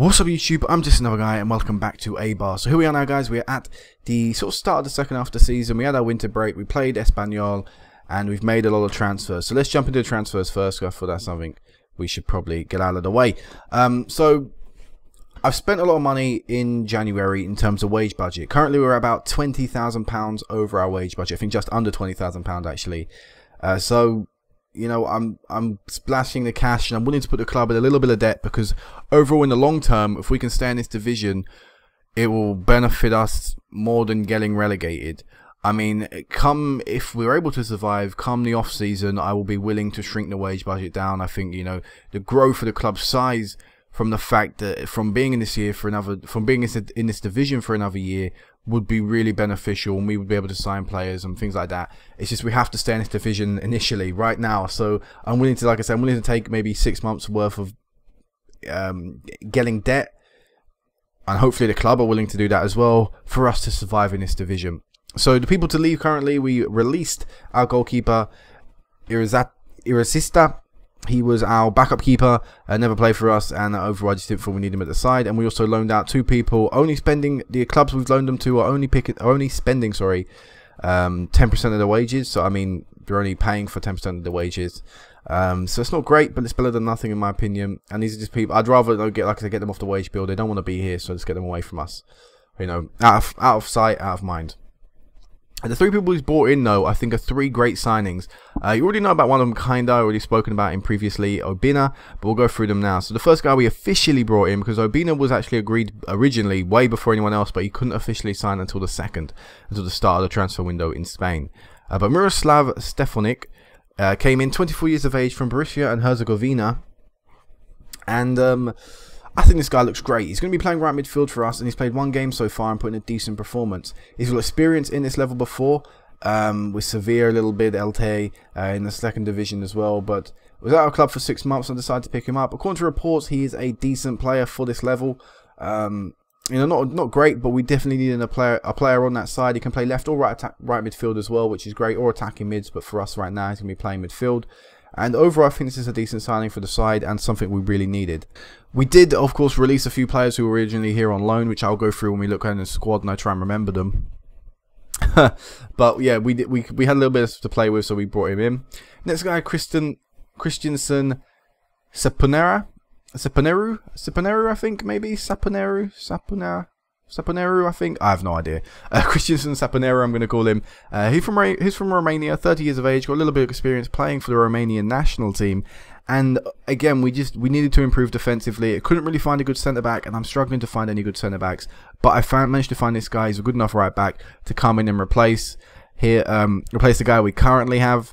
What's up YouTube, I'm just another guy and welcome back to Eibar. So here we are now guys, we're at the sort of start of the second half of the season, we had our winter break, we played Espanyol and we've made a lot of transfers. So let's jump into the transfers first, I thought that's something we should probably get out of the way. Um, so I've spent a lot of money in January in terms of wage budget. Currently we're about £20,000 over our wage budget, I think just under £20,000 actually. Uh, so you know, I'm I'm splashing the cash and I'm willing to put the club in a little bit of debt because overall in the long term, if we can stay in this division, it will benefit us more than getting relegated. I mean, come if we're able to survive, come the off season, I will be willing to shrink the wage budget down. I think you know the growth of the club's size from the fact that from being in this year for another, from being in this division for another year, would be really beneficial and we would be able to sign players and things like that. It's just we have to stay in this division initially right now. So I'm willing to, like I said, I'm willing to take maybe six months worth of um, getting debt. And hopefully the club are willing to do that as well for us to survive in this division. So the people to leave currently, we released our goalkeeper, Irizat Irisista, he was our backup keeper, uh, never played for us, and overall I just didn't feel we need him at the side. And we also loaned out two people, only spending the clubs we've loaned them to are only picking, are only spending, sorry, um, 10% of the wages. So I mean, they're only paying for 10% of the wages. Um, so it's not great, but it's better than nothing in my opinion. And these are just people. I'd rather know, get like I get them off the wage bill. They don't want to be here, so let's get them away from us. You know, out of out of sight, out of mind. The three people he's brought in, though, I think are three great signings. Uh, you already know about one of them, kinda, already spoken about him previously, Obina, but we'll go through them now. So the first guy we officially brought in, because Obina was actually agreed originally, way before anyone else, but he couldn't officially sign until the second, until the start of the transfer window in Spain. Uh, but Miroslav Stefanik uh, came in 24 years of age from Bosnia and Herzegovina, and um, I think this guy looks great. He's going to be playing right midfield for us, and he's played one game so far and put in a decent performance. He's got experience in this level before, um, with Sevilla a little bit, LT uh, in the second division as well, but was at our club for six months and decided to pick him up. According to reports, he is a decent player for this level. Um, you know, not not great, but we definitely need a player a player on that side. He can play left or right attack, right midfield as well, which is great, or attacking mids. But for us right now, he's gonna be playing midfield. And overall, I think this is a decent signing for the side and something we really needed. We did, of course, release a few players who were originally here on loan, which I'll go through when we look at the squad and I try and remember them. but yeah, we did, we we had a little bit to play with, so we brought him in. Next guy, Christian Christensen Saponera, Saponeru, Saponeru, I think maybe Saponeru, Saponera. Saponeru, I think. I have no idea. Uh, Christensen Saponeru, I'm going to call him. Uh, he's, from, he's from Romania, 30 years of age, got a little bit of experience playing for the Romanian national team. And again, we just we needed to improve defensively. I couldn't really find a good centre back, and I'm struggling to find any good centre backs. But I found managed to find this guy. He's a good enough right back to come in and replace here, um, replace the guy we currently have.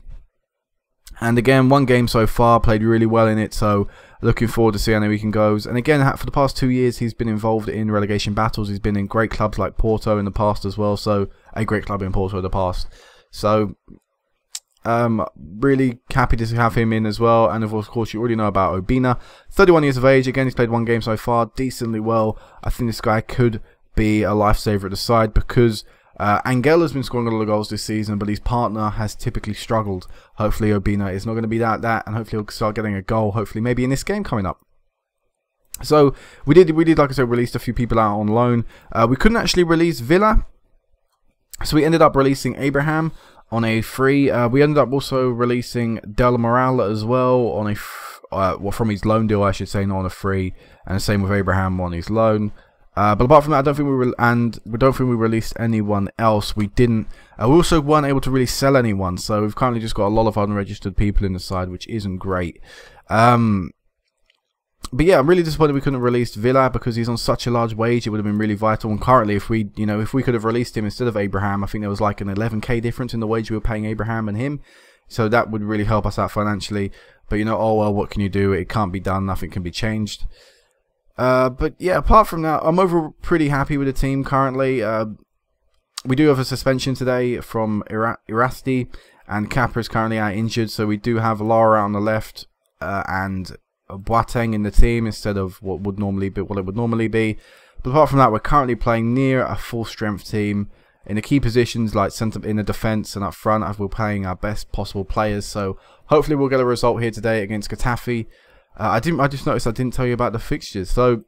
And again, one game so far, played really well in it. So looking forward to seeing how he can goes. And again, for the past two years, he's been involved in relegation battles. He's been in great clubs like Porto in the past as well. So a great club in Porto in the past. So um, really happy to have him in as well. And of course, you already know about Obina. 31 years of age. Again, he's played one game so far, decently well. I think this guy could be a lifesaver at the side because uh, Angel has been scoring a lot of goals this season, but his partner has typically struggled. Hopefully, Obina is not going to be that that, and hopefully he'll start getting a goal. Hopefully, maybe in this game coming up. So we did, we did, like I said, released a few people out on loan. Uh, we couldn't actually release Villa, so we ended up releasing Abraham on a free. Uh, we ended up also releasing Del Moral as well on a, uh, well, from his loan deal, I should say, not on a free, and the same with Abraham on his loan. Uh, but apart from that, I don't think we and we don't think we released anyone else. We didn't. Uh, we also weren't able to really sell anyone, so we've currently just got a lot of unregistered people in the side, which isn't great. Um, but yeah, I'm really disappointed we couldn't release Villa because he's on such a large wage. It would have been really vital. And currently, if we, you know, if we could have released him instead of Abraham, I think there was like an 11k difference in the wage we were paying Abraham and him. So that would really help us out financially. But you know, oh well, what can you do? It can't be done. Nothing can be changed. Uh, but yeah, apart from that, I'm overall pretty happy with the team currently. Uh, we do have a suspension today from Ira and Capa is currently out injured, so we do have Lara on the left uh, and Boateng in the team instead of what would normally be what it would normally be. But apart from that, we're currently playing near a full strength team in the key positions like centre in the defence and up front. As we're playing our best possible players, so hopefully we'll get a result here today against Getafe. Uh, I didn't. I just noticed I didn't tell you about the fixtures. So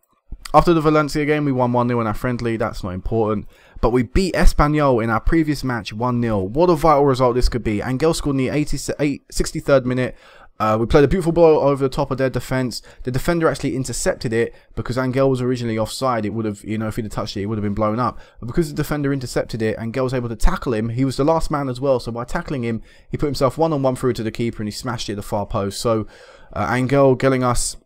After the Valencia game, we won 1-0 in our friendly. That's not important. But we beat Espanyol in our previous match 1-0. What a vital result this could be. Angel scored in the 88, 63rd minute. Uh, we played a beautiful ball over the top of their defence. The defender actually intercepted it because Angel was originally offside. It would have, you know, if he'd have touched it, it would have been blown up. But because the defender intercepted it, Angel was able to tackle him. He was the last man as well. So by tackling him, he put himself one on one through to the keeper and he smashed it at the far post. So uh, Angel getting us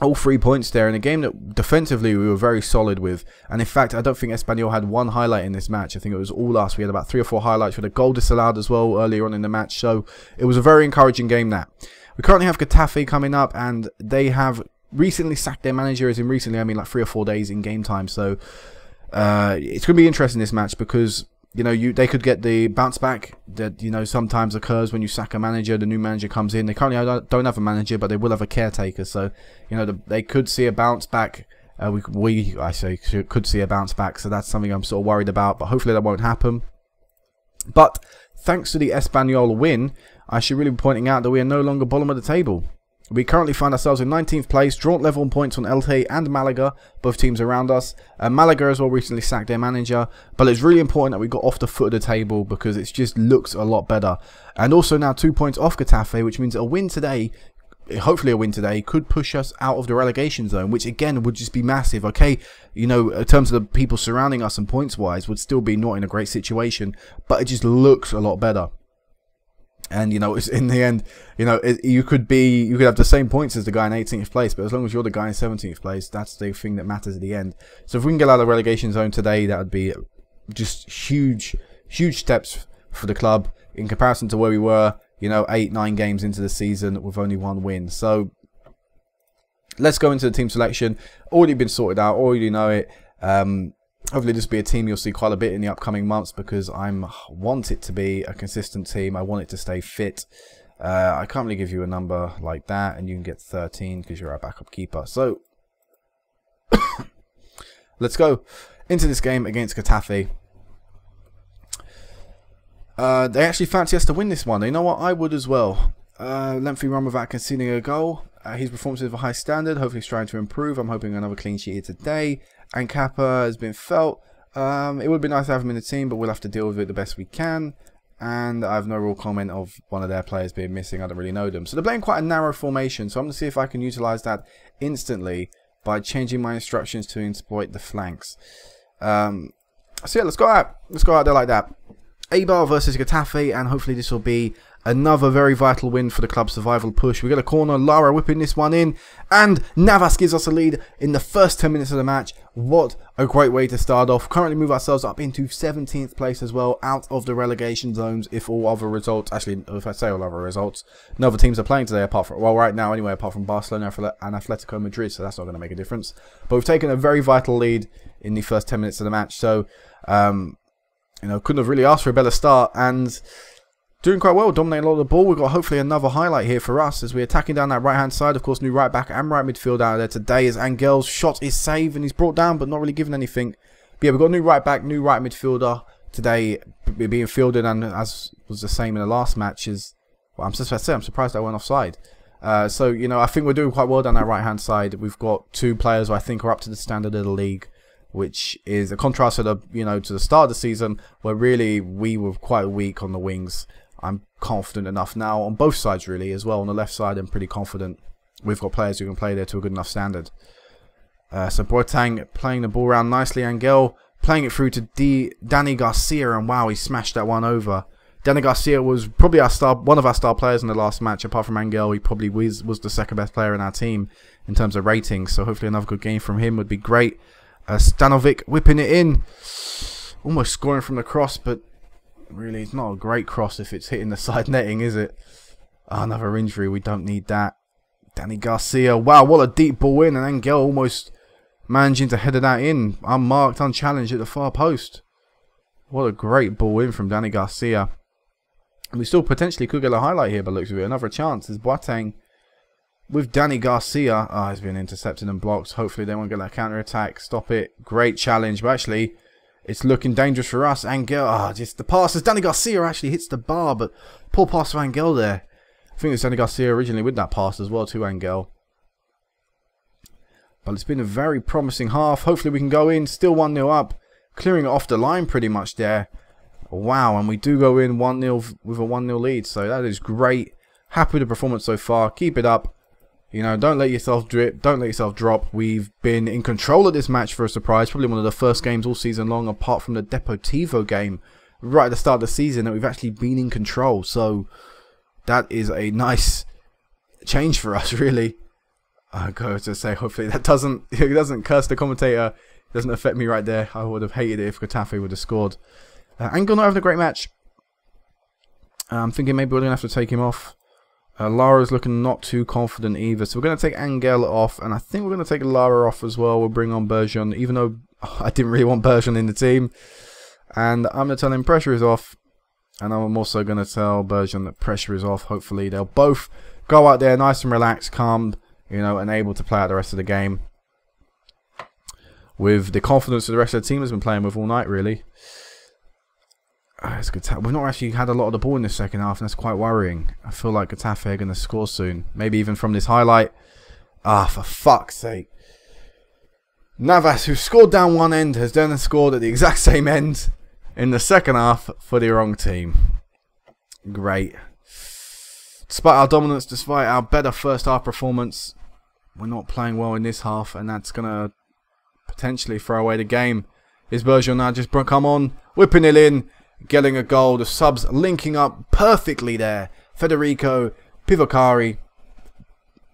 all three points there in a game that defensively we were very solid with. And in fact, I don't think Espanyol had one highlight in this match. I think it was all us. We had about three or four highlights with a goal disallowed as well earlier on in the match. So it was a very encouraging game that. We currently have Getafe coming up and they have recently sacked their manager, as in recently, I mean like three or four days in game time. So uh, it's going to be interesting this match because you know, you they could get the bounce back that you know sometimes occurs when you sack a manager. The new manager comes in. They currently don't have a manager, but they will have a caretaker. So, you know, the, they could see a bounce back. Uh, we, we, I say, could see a bounce back. So that's something I'm sort of worried about. But hopefully that won't happen. But thanks to the Espanyol win, I should really be pointing out that we are no longer bottom of the table. We currently find ourselves in 19th place, drawn level on points on Elche and Malaga, both teams around us. Uh, Malaga as well recently sacked their manager, but it's really important that we got off the foot of the table because it just looks a lot better. And also now two points off Getafe, which means a win today hopefully a win today could push us out of the relegation zone which again would just be massive okay you know in terms of the people surrounding us and points wise would still be not in a great situation but it just looks a lot better and you know, it's in the end, you know, it, you could be, you could have the same points as the guy in 18th place, but as long as you're the guy in 17th place, that's the thing that matters at the end. So if we can get out of the relegation zone today, that would be just huge, huge steps for the club in comparison to where we were, you know, eight, nine games into the season with only one win. So let's go into the team selection. Already been sorted out, already know it. Um, hopefully this will be a team you'll see quite a bit in the upcoming months because I want it to be a consistent team. I want it to stay fit. Uh, I can't really give you a number like that, and you can get 13 because you're our backup keeper. So let's go into this game against Getafe. Uh, they actually fancy us to win this one. You know what? I would as well. Uh, lengthy run without conceding a goal. Uh, his performance is of a high standard. Hopefully, he's trying to improve. I'm hoping another clean sheet here today and Capa has been felt. Um, it would be nice to have him in the team, but we'll have to deal with it the best we can. And I have no real comment of one of their players being missing. I don't really know them. So they're playing quite a narrow formation. So I'm going to see if I can utilize that instantly by changing my instructions to exploit the flanks. Um, so yeah, let's go out. Let's go out there like that. Eibar versus Getafe, and hopefully this will be Another very vital win for the club's survival push. We get a corner, Lara whipping this one in, and Navas gives us a lead in the first 10 minutes of the match. What a great way to start off. Currently move ourselves up into 17th place as well, out of the relegation zones if all other results, actually if I say all other results, no other teams are playing today apart from, well right now anyway, apart from Barcelona and Atletico Madrid, so that's not going to make a difference. But we've taken a very vital lead in the first 10 minutes of the match, so, um, you know, couldn't have really asked for a better start, and Doing quite well, dominating a lot of the ball. We've got hopefully another highlight here for us as we're attacking down that right-hand side. Of course, new right back and right midfield out there today as Angel's shot is saved and he's brought down but not really given anything. But yeah, we've got new right back, new right midfielder today being fielded and as was the same in the last match is, well, I'm I'm surprised I went offside. Uh, so, you know, I think we're doing quite well down that right-hand side. We've got two players who I think are up to the standard of the league which is a contrast to the you know to the start of the season where really we were quite weak on the wings I'm confident enough now on both sides really as well. On the left side, I'm pretty confident we've got players who can play there to a good enough standard. Uh, so Boateng playing the ball around nicely. Angel playing it through to D Danny Garcia, and wow, he smashed that one over. Danny Garcia was probably our star, one of our star players in the last match. Apart from Angel, he probably was, was the second best player in our team in terms of ratings. So hopefully another good game from him would be great. Uh, Stanovic whipping it in, almost scoring from the cross, but really. It's not a great cross if it's hitting the side netting, is it? Oh, another injury. We don't need that. Danny Garcia. Wow, what a deep ball in. And Angel almost managing to header that in. Unmarked, unchallenged at the far post. What a great ball in from Danny Garcia. We still potentially could get a highlight here, but looks of it. Another chance is Boateng with Danny Garcia. Oh, he's been intercepted and blocked. Hopefully they won't get that counter attack. Stop it. Great challenge. But actually, it's looking dangerous for us. Angel, ah, oh, just the pass as Danny Garcia actually hits the bar, but poor pass for Angel there. I think it was Danny Garcia originally with that pass as well to Angel. But it's been a very promising half. Hopefully we can go in, still 1-0 up. Clearing it off the line pretty much there. Wow, and we do go in 1-0 with a 1-0 lead. So that is great. Happy with the performance so far. Keep it up. You know, don't let yourself drip. Don't let yourself drop. We've been in control of this match for a surprise. Probably one of the first games all season long, apart from the Deportivo game right at the start of the season, that we've actually been in control. So that is a nice change for us, really. I go to say, hopefully that doesn't it doesn't curse the commentator. doesn't affect me right there. I would have hated it if Getafe would have scored. Uh, Angel not having a great match. I'm thinking maybe we're going to have to take him off. Uh, Lara's looking not too confident either. So we're going to take Angel off. And I think we're going to take Lara off as well. We'll bring on Bergeron. Even though I didn't really want Bergeron in the team. And I'm going to tell him pressure is off. And I'm also going to tell Bergeron that pressure is off. Hopefully they'll both go out there nice and relaxed, calm, you know, and able to play out the rest of the game. With the confidence that the rest of the team has been playing with all night, really. Uh, it's good. We've not actually had a lot of the ball in the second half, and that's quite worrying. I feel like Getafe are going to score soon. Maybe even from this highlight. Ah, for fuck's sake. Navas, who scored down one end, has then scored at the exact same end in the second half for the wrong team. Great. Despite our dominance, despite our better first half performance, we're not playing well in this half, and that's going to potentially throw away the game. Is Bergeron now just come on, whipping it in, getting a goal. The subs linking up perfectly there. Federico, Piovaccari.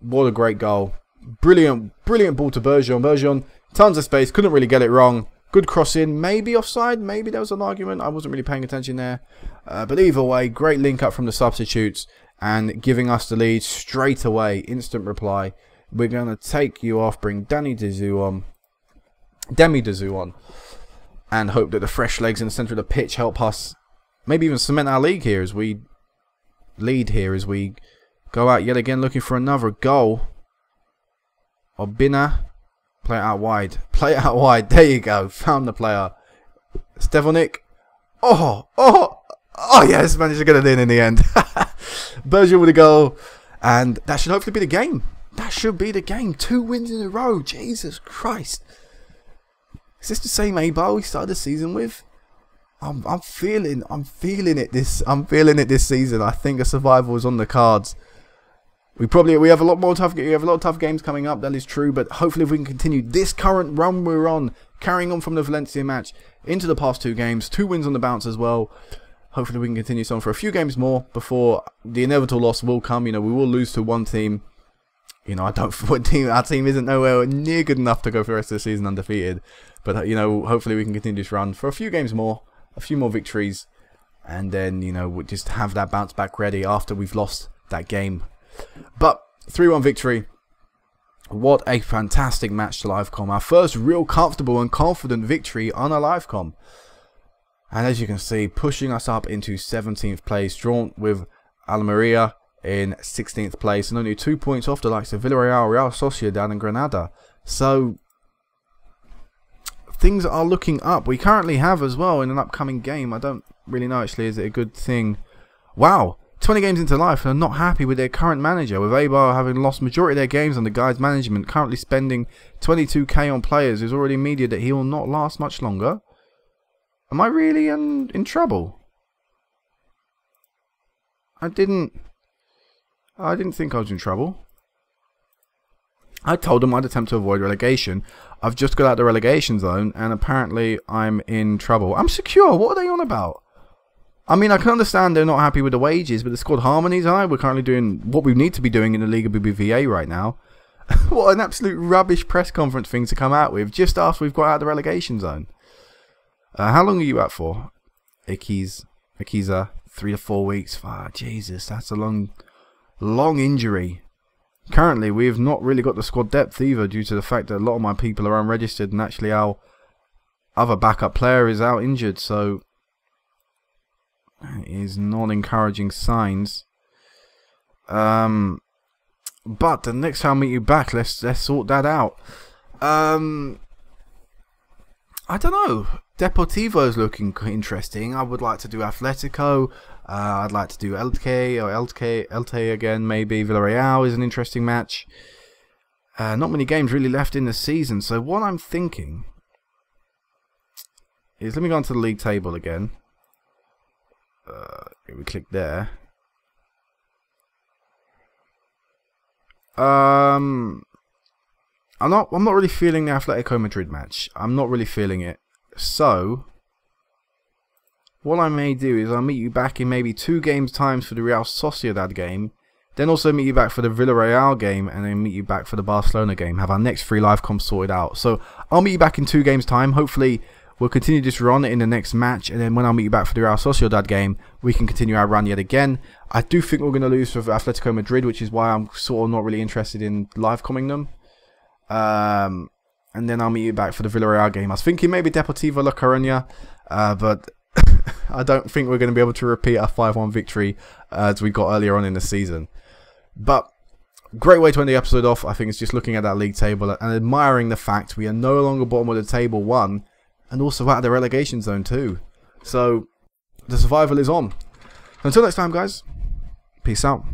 What a great goal. Brilliant, brilliant ball to Bergeron. Bergeron, tons of space, couldn't really get it wrong. Good cross in, maybe offside, maybe there was an argument. I wasn't really paying attention there. Uh, but either way, great link up from the substitutes and giving us the lead straight away. Instant reply. We're going to take you off, bring Danny Dizu on. Demi Dizu on and hope that the fresh legs in the centre of the pitch help us maybe even cement our league here as we lead here as we go out yet again looking for another goal. Obina, play it out wide. Play it out wide. There you go. Found the player. Stefanik. Oh, oh, oh yes, managed to get it in in the end. Berger with a goal. And that should hopefully be the game. That should be the game. Two wins in a row. Jesus Christ. Is this the same Eibar we started the season with? I'm, I'm feeling, I'm feeling it this, I'm feeling it this season. I think a survival is on the cards. We probably we have a lot more tough we have a lot of tough games coming up. That is true, but hopefully if we can continue this current run we're on, carrying on from the Valencia match into the past two games, two wins on the bounce as well. Hopefully we can continue this on for a few games more before the inevitable loss will come. You know we will lose to one team you know, I don't. Team, our team isn't nowhere near good enough to go for the rest of the season undefeated. But you know, hopefully we can continue this run for a few games more, a few more victories, and then you know we'll just have that bounce back ready after we've lost that game. But three-one victory. What a fantastic match to Livecom. Our first real comfortable and confident victory on a Livecom. And as you can see, pushing us up into 17th place, drawn with Almeria in 16th place and only two points off the likes of Villarreal, Real Sociedad and Granada. So things are looking up. We currently have as well in an upcoming game. I don't really know actually, is it a good thing? Wow, 20 games into life and are not happy with their current manager, with Eibar having lost majority of their games under Guy's management, currently spending 22k on players who's already media that he will not last much longer. Am I really in, in trouble? I didn't... I didn't think I was in trouble. I told him I'd attempt to avoid relegation. I've just got out the relegation zone and apparently I'm in trouble. I'm secure. What are they on about? I mean, I can understand they're not happy with the wages, but the squad harmonies I we're currently doing what we need to be doing in the Liga BBVA right now. what an absolute rubbish press conference thing to come out with just after we've got out of the relegation zone. Uh, how long are you out for? Iki's, Ikiza, three to four weeks. Ah, Jesus, that's a long long injury. Currently, we have not really got the squad depth either due to the fact that a lot of my people are unregistered and actually our other backup player is out injured, so it is not encouraging signs. Um, but the next time I meet you back, let's let's sort that out. Um, I don't know. Deportivo is looking interesting. I would like to do Atletico. Uh, I'd like to do Elche or Elche, Elche again, maybe. Villarreal is an interesting match. Uh, not many games really left in the season. So what I'm thinking is, let me go onto the league table again. Uh, we click there. Um, I'm not. I'm not really feeling the Atletico Madrid match. I'm not really feeling it. So, what I may do is I'll meet you back in maybe two games times for the Real Sociedad game, then also meet you back for the Villarreal game, and then meet you back for the Barcelona game. Have our next three live comps sorted out. So I'll meet you back in two games time. Hopefully we'll continue this run in the next match, and then when I'll meet you back for the Real Sociedad game, we can continue our run yet again. I do think we're going to lose for Atletico Madrid, which is why I'm sort of not really interested in live coming them. Um, and then I'll meet you back for the Villarreal game. I was thinking maybe Deportivo La Coruña, uh, but I don't think we're going to be able to repeat our 5-1 victory uh, as we got earlier on in the season. But great way to end the episode off. I think it's just looking at that league table and admiring the fact we are no longer bottom of the table one, and also out of the relegation zone too. So the survival is on. Until next time, guys. Peace out.